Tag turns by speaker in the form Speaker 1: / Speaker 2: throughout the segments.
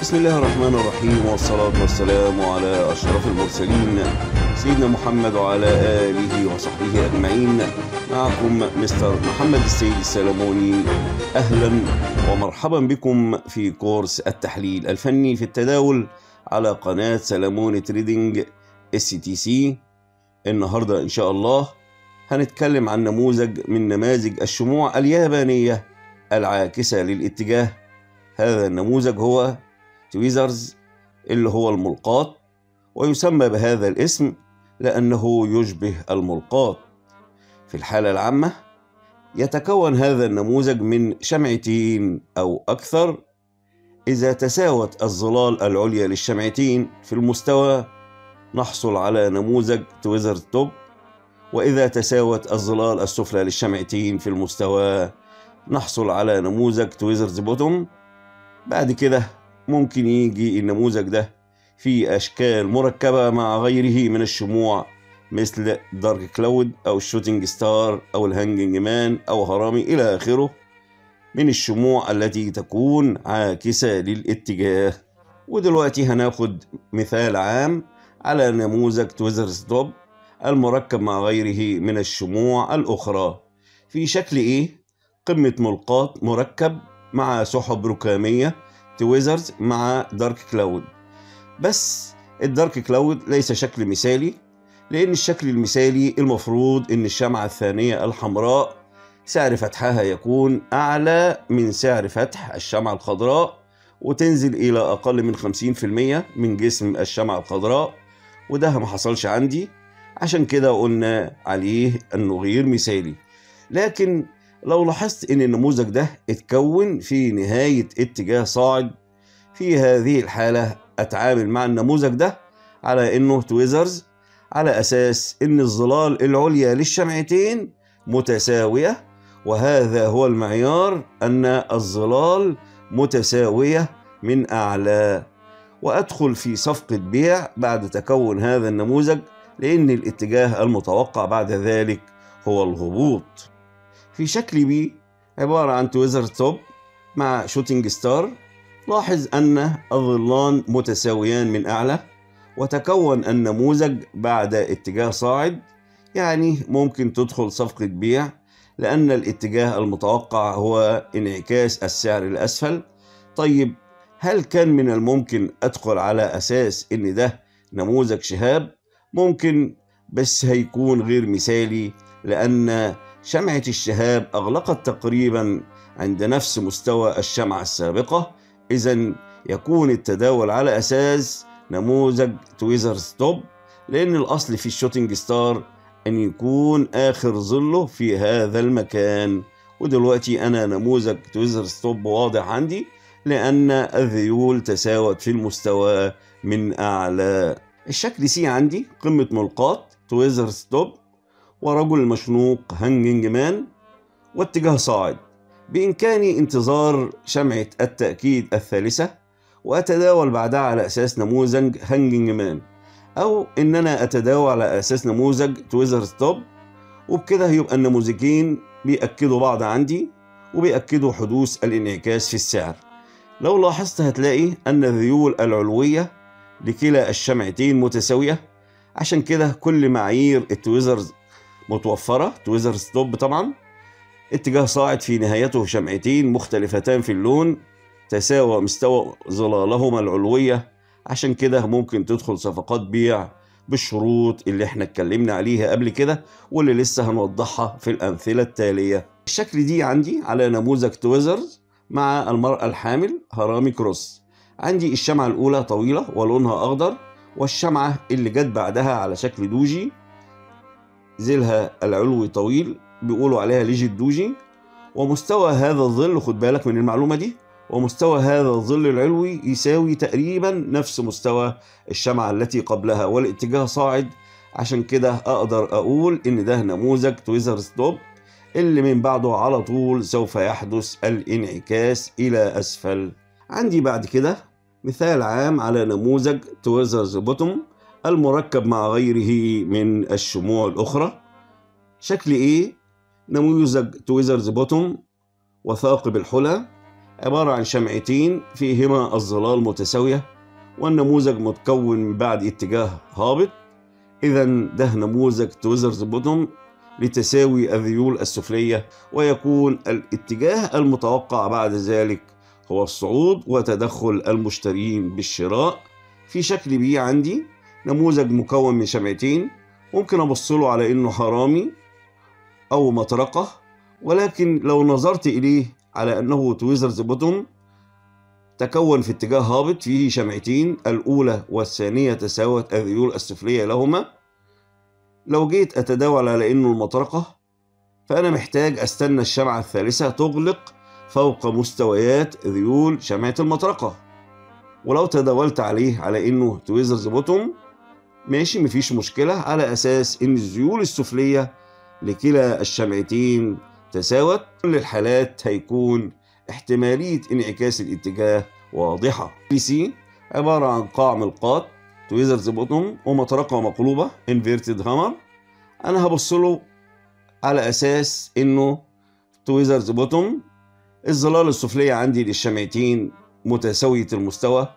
Speaker 1: بسم الله الرحمن الرحيم والصلاة والسلام على أشرف المرسلين سيدنا محمد وعلى آله وصحبه أجمعين. معكم مستر محمد السيد السلموني. أهلا ومرحبا بكم في كورس التحليل الفني في التداول على قناة سلموني trading STC النهاردة إن شاء الله هنتكلم عن نموذج من نماذج الشموع اليابانية العاكسة للاتجاه. هذا النموذج هو tweezers اللي هو الملقاط ويسمى بهذا الاسم لأنه يشبه الملقاط. في الحالة العامة يتكون هذا النموذج من شمعتين أو أكثر إذا تساوت الظلال العليا للشمعتين في المستوى نحصل على نموذج tweezers top وإذا تساوت الظلال السفلى للشمعتين في المستوى نحصل على نموذج tweezers bottom. بعد كده ممكن يجي النموذج ده في أشكال مركبة مع غيره من الشموع مثل dark cloud أو ال shooting star أو ال hanging man أو harami إلى آخره من الشموع التي تكون عاكسة للاتجاه ودلوقتي هناخد مثال عام على نموذج tweezers top المركب مع غيره من الشموع الأخرى في شكل A قمة ملقاط مركب مع سحب ركامية tweezers مع dark cloud بس ال dark cloud ليس شكل مثالي لأن الشكل المثالي المفروض إن الشمعة الثانية الحمراء سعر فتحها يكون أعلى من سعر فتح الشمعة الخضراء وتنزل إلى أقل من 50% من جسم الشمعة الخضراء وده ما حصلش عندي. عشان كده قلنا عليه أنه غير مثالي. لكن لو لاحظت إن النموذج ده اتكون في نهاية اتجاه صاعد في هذه الحالة أتعامل مع النموذج ده على إنه تويزرز على أساس إن الظلال العليا للشمعتين متساوية وهذا هو المعيار أن الظلال متساوية من أعلى. وأدخل في صفقة بيع بعد تكون هذا النموذج لأن الاتجاه المتوقع بعد ذلك هو الهبوط. في شكل B عبارة عن tweezer top مع shooting star لاحظ أن الظلان متساويان من أعلى وتكون النموذج بعد اتجاه صاعد يعني ممكن تدخل صفقة بيع لأن الاتجاه المتوقع هو انعكاس السعر الأسفل طيب هل كان من الممكن أدخل على أساس إن ده نموذج شهاب؟ ممكن بس هيكون غير مثالي لأن شمعة الشهاب أغلقت تقريبا عند نفس مستوى الشمعة السابقة إذا يكون التداول على أساس نموذج tweezers top لأن الأصل في ال shooting star أن يكون آخر ظله في هذا المكان. ودلوقتي أنا نموذج tweezers top واضح عندي لأن الذيول تساوت في المستوى من أعلى. الشكل C عندي قمة ملقاط tweezers top ورجل مشنوق hanging man واتجاه صاعد. بإمكاني انتظار شمعة التأكيد الثالثة وأتداول بعدها على أساس نموذج hanging man أو إن أنا أتداول على أساس نموذج tweezers top. وبكده يبقى النموذجين بيأكدوا بعض عندي وبيأكدوا حدوث الانعكاس في السعر. لو لاحظت هتلاقي أن الذيول العلوية لكلا الشمعتين متساوية عشان كده كل معايير ال tweezers متوفرة tweezers top طبعا. اتجاه صاعد في نهايته شمعتين مختلفتان في اللون تساوى مستوى ظلالهما العلوية. عشان كده ممكن تدخل صفقات بيع بالشروط اللي إحنا اتكلمنا عليها قبل كده واللي لسه هنوضحها في الأمثلة التالية. الشكل D عندي على نموذج tweezers مع المرأة الحامل harami cross. عندي الشمعة الأولى طويلة ولونها أخضر والشمعة اللي جت بعدها على شكل doji ذيلها العلوي طويل بيقولوا عليها legged doji. ومستوى هذا الظل خد بالك من المعلومة دي ومستوى هذا الظل العلوي يساوي تقريبا نفس مستوى الشمعة التي قبلها والاتجاه صاعد. عشان كده أقدر أقول إن ده نموذج tweezers top اللي من بعده على طول سوف يحدث الانعكاس إلى أسفل. عندي بعد كده مثال عام على نموذج tweezers bottom. المركب مع غيره من الشموع الأخرى. شكل A نموذج tweezers bottom وثاقب الحلى عبارة عن شمعتين فيهما الظلال متساوية والنموذج متكون من بعد اتجاه هابط. إذا ده نموذج tweezers bottom لتساوي الذيول السفلية ويكون الاتجاه المتوقع بعد ذلك هو الصعود وتدخل المشترين بالشراء. في شكل B عندي نموذج مكون من شمعتين ممكن أبص له على إنه harami أو مطرقة ولكن لو نظرت إليه على أنه tweezers bottom تكون في اتجاه هابط فيه شمعتين الأولى والثانية تساوت الذيول السفلية لهما. لو جيت أتداول على إنه المطرقة فأنا محتاج أستنى الشمعة الثالثة تغلق فوق مستويات ذيول شمعة المطرقة. ولو تداولت عليه على إنه tweezers bottom ماشي مفيش مشكلة. على أساس إن الذيول السفلية لكلا الشمعتين تساوت كل الحالات هيكون احتمالية انعكاس الاتجاه واضحة. B C عبارة عن قاع ملقاط tweezers bottom ومطرقة مقلوبة inverted hammer أنا هبص له على أساس إنه tweezers bottom الظلال السفلية عندي للشمعتين متساوية المستوى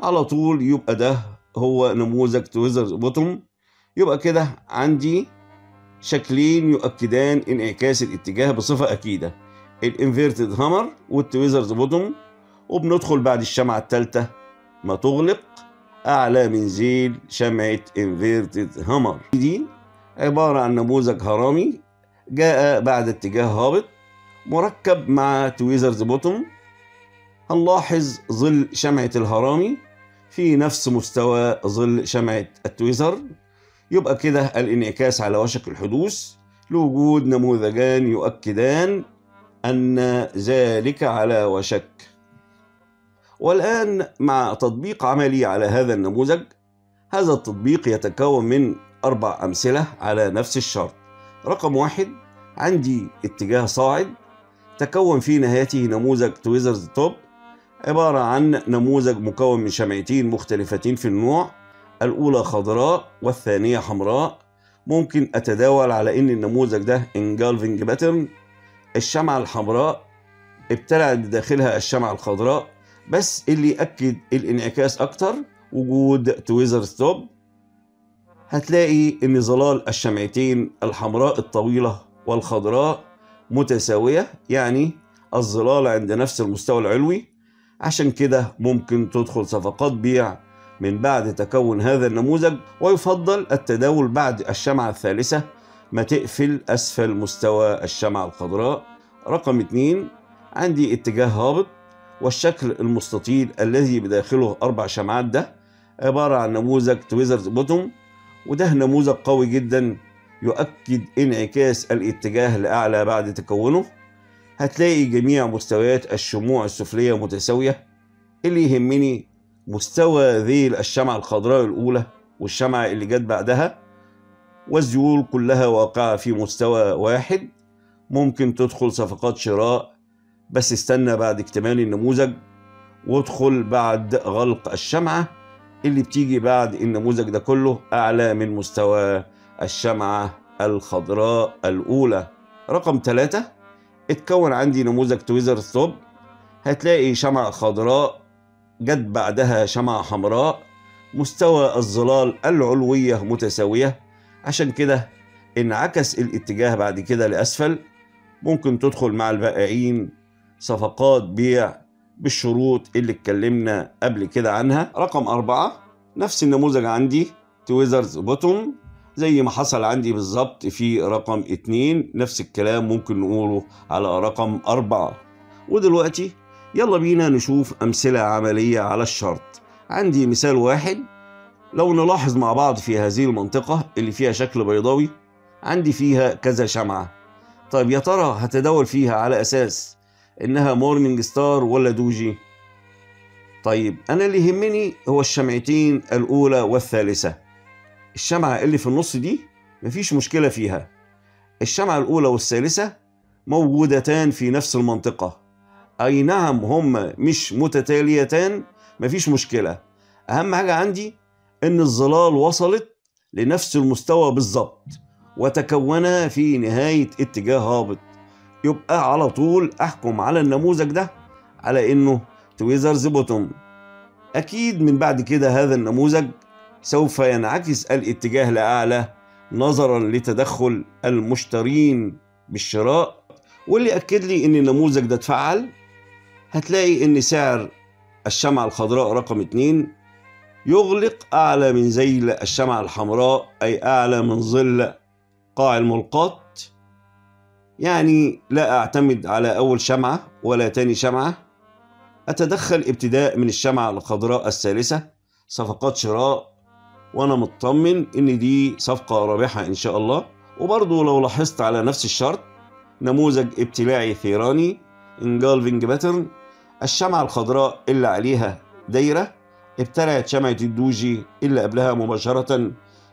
Speaker 1: على طول يبقى ده هو نموذج tweezers bottom يبقى كده عندي شكلين يؤكدان انعكاس الاتجاه بصفة أكيدة. ال inverted hammer وال tweezers bottom وبندخل بعد الشمعة الثالثة ما تغلق. أعلى من ذيل شمعة inverted hammer دي عبارة عن نموذج harami جاء بعد اتجاه هابط. مركب مع tweezers bottom هنلاحظ ظل شمعة ال harami. في نفس مستوى ظل شمعة ال tweezer. يبقى كده الانعكاس على وشك الحدوث. لوجود نموذجان يؤكدان أن ذلك على وشك. والآن مع تطبيق عملي على هذا النموذج هذا التطبيق يتكون من أربع أمثلة على نفس الشرط. رقم واحد عندي اتجاه صاعد تكون في نهايته نموذج tweezers top. عبارة عن نموذج مكون من شمعتين مختلفتين في النوع. الأولى خضراء والثانية حمراء. ممكن أتداول على إن النموذج ده engulfing pattern الشمعة الحمراء ابتلعت بداخلها الشمعة الخضراء بس اللي يأكد الانعكاس أكتر وجود تويزر ستوب هتلاقي إن ظلال الشمعتين الحمراء الطويلة والخضراء متساوية يعني الظلال عند نفس المستوى العلوي عشان كده ممكن تدخل صفقات بيع من بعد تكون هذا النموذج ويفضل التداول بعد الشمعة الثالثة. ما تقفل أسفل مستوى الشمعة الخضراء. رقم اتنين عندي اتجاه هابط والشكل المستطيل الذي بداخله أربع شمعات. ده عبارة عن نموذج tweezers bottom وده نموذج قوي جدا يؤكد انعكاس الاتجاه لأعلى بعد تكونه. هتلاقي جميع مستويات الشموع السفلية متساوية اللي يهمني مستوى ذيل الشمعة الخضراء الأولى والشمعة اللي جت بعدها والذيول كلها واقعة في مستوى واحد. ممكن تدخل صفقات شراء بس استنى بعد اكتمال النموذج وادخل بعد غلق الشمعة. اللي بتيجي بعد النموذج ده كله أعلى من مستوى الشمعة الخضراء الأولى. رقم ثلاثة اتكون عندي نموذج تويزر ثوب. هتلاقي شمعة خضراء جت بعدها شمعة حمراء مستوى الظلال العلوية متساوية. عشان كده انعكس الاتجاه بعد كده لأسفل. ممكن تدخل مع البائعين صفقات بيع بالشروط اللي اتكلمنا قبل كده عنها. رقم أربعة نفس النموذج عندي tweezers bottom. زي ما حصل عندي بالظبط في رقم اتنين نفس الكلام ممكن نقوله على رقم أربعة. ودلوقتي يلا بينا نشوف أمثلة عملية على الشرط. عندي مثال واحد لو نلاحظ مع بعض في هذه المنطقة اللي فيها شكل بيضاوي عندي فيها كذا شمعة. طيب يا ترى هتداول فيها على أساس إنها morning star ولا doji؟ طيب أنا اللي يهمني هو الشمعتين الأولى والثالثة. الشمعة اللي في النص دي مفيش مشكلة فيها. الشمعة الأولى والثالثة موجودتان في نفس المنطقة. أي نعم هم مش متتاليتان مفيش مشكلة. أهم حاجة عندي إن الظلال وصلت لنفس المستوى بالظبط وتكونا في نهاية اتجاه هابط. يبقى على طول أحكم على النموذج ده على إنه tweezers bottom أكيد من بعد كده هذا النموذج سوف ينعكس الاتجاه لأعلى نظرا لتدخل المشترين بالشراء. واللي اكد لي إن النموذج ده اتفعل هتلاقي إن سعر الشمعة الخضراء رقم 2 يغلق أعلى من ذيل الشمعة الحمراء أي أعلى من ظل قاع الملقاط. يعني لا أعتمد على أول شمعة ولا تاني شمعة. أتدخل ابتداء من الشمعة الخضراء الثالثة صفقات شراء وأنا مطمن إن دي صفقة رابحة إن شاء الله. وبرضو لو لاحظت على نفس الشرط نموذج ابتلاعي ثيراني engulfing pattern الشمعة الخضراء اللي عليها دايرة ابتلعت شمعة ال doji اللي قبلها مباشرة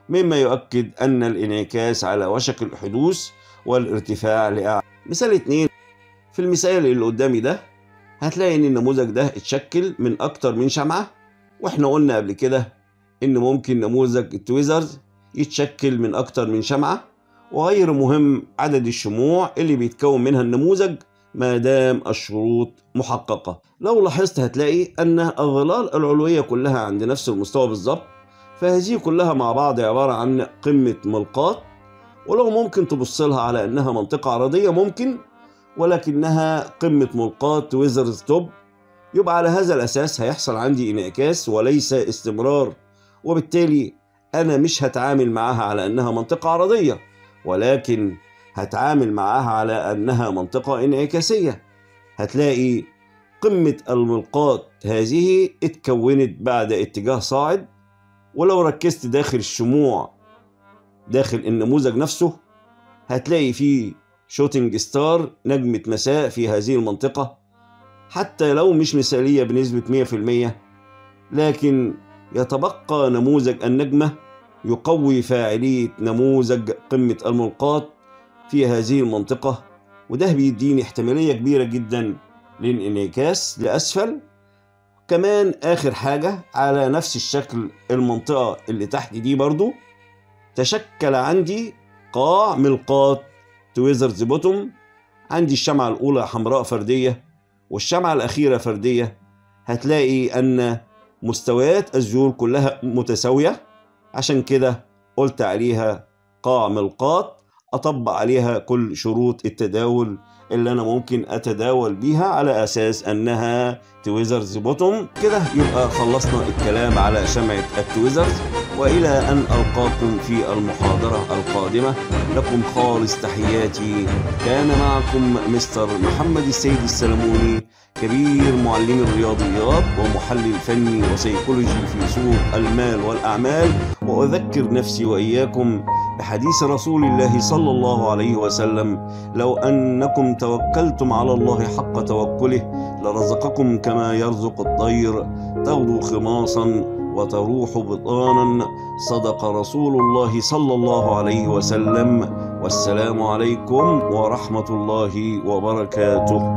Speaker 1: مما يؤكد أن الانعكاس على وشك الحدوث والارتفاع لأعلى. مثال اتنين في المثال اللي قدامي ده هتلاقي إن النموذج ده اتشكل من أكتر من شمعة وإحنا قلنا قبل كده ان ممكن نموذج ال tweezers يتشكل من أكتر من شمعة وغير مهم عدد الشموع اللي بيتكون منها النموذج ما دام الشروط محققة. لو لاحظت هتلاقي أن الظلال العلوية كلها عند نفس المستوى بالظبط فهذه كلها مع بعض عبارة عن قمة ملقاط ولو ممكن تبص لها على أنها منطقة عرضية ممكن ولكنها قمة ملقاط tweezers top. يبقى على هذا الأساس هيحصل عندي انعكاس وليس استمرار. وبالتالي أنا مش هتعامل معها على أنها منطقة عرضية ولكن هتعامل معاها على أنها منطقة انعكاسية. هتلاقي قمة الملقاط هذه اتكونت بعد اتجاه صاعد ولو ركزت داخل الشموع داخل النموذج نفسه هتلاقي فيه shooting star نجمة مساء في هذه المنطقة حتى لو مش مثالية بنسبة 100% لكن يتبقى نموذج النجمة يقوي فاعلية نموذج قمة الملقاط في هذه المنطقة وده بيديني احتمالية كبيرة جدا للانعكاس لأسفل. كمان آخر حاجة على نفس الشكل المنطقة اللي تحت دي برضو تشكل عندي قاع ملقاط tweezers bottom عندي الشمعة الأولى حمراء فردية والشمعة الأخيرة فردية. هتلاقي أن مستويات الزيول كلها متساوية. عشان كده قلت عليها قاع ملقاط أطبق عليها كل شروط التداول اللي أنا ممكن أتداول بيها على أساس أنها tweezers bottom كده يبقى خلصنا الكلام على شمعة ال tweezers وإلى أن ألقاكم في المحاضرة القادمة لكم خالص تحياتي. كان معكم مستر محمد السيد السلموني كبير معلمي الرياضيات ومحلل فني وسيكولوجي في سوق المال والأعمال. وأذكر نفسي وإياكم بحديث رسول الله صلى الله عليه وسلم لو أنكم توكلتم على الله حق توكله لرزقكم كما يرزق الطير تغدو خماصا وتروح بطانا صدق رسول الله صلى الله عليه وسلم. والسلام عليكم ورحمة الله وبركاته.